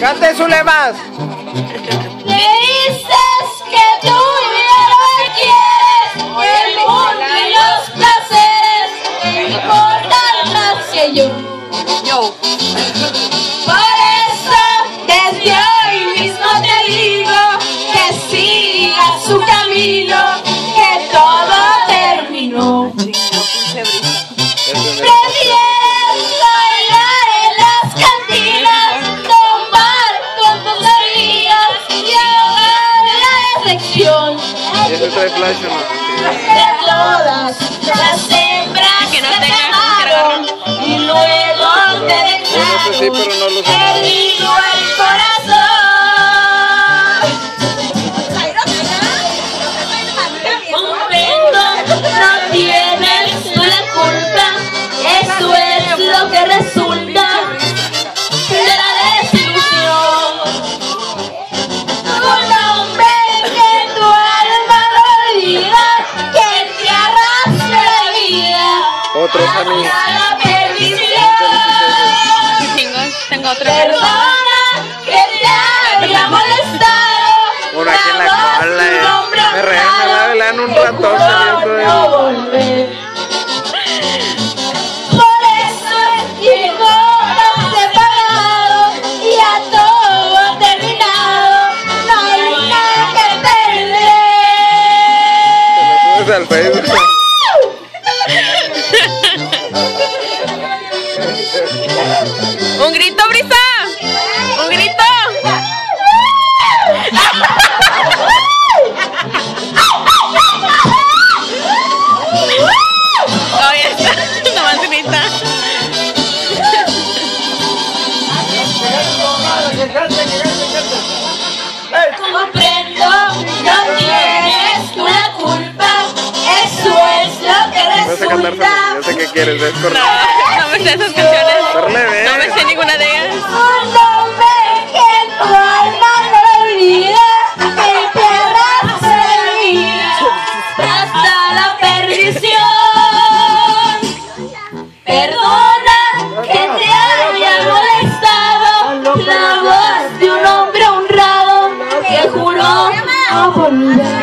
Cante su más. Me dices que tú no quieres el mundo y los placeres me importan más que yo. Yo. Por eso desde hoy Y ese trae flash o no? de todas las hembras Tengo, tengo otro. Perdona que te haya molestado. Uno aquí en la cola, de un eh. hombre Me reí, me la velan un que ratón juró saliendo de- no volver. Por eso ¡Un grito, Brisa! ¡Un grito! Nomás grita. Comprendo, no tienes la culpa. Eso es lo que Vas a cantar resulta. Yo sé qué quieres, es correcto. No, me sé esas canciones. No me sé ninguna de ellas. Un hombre que tu alma no olvida, que te arrastra la vida hasta la perdición. Perdona que te haya molestado la voz de un hombre honrado que juró no volver.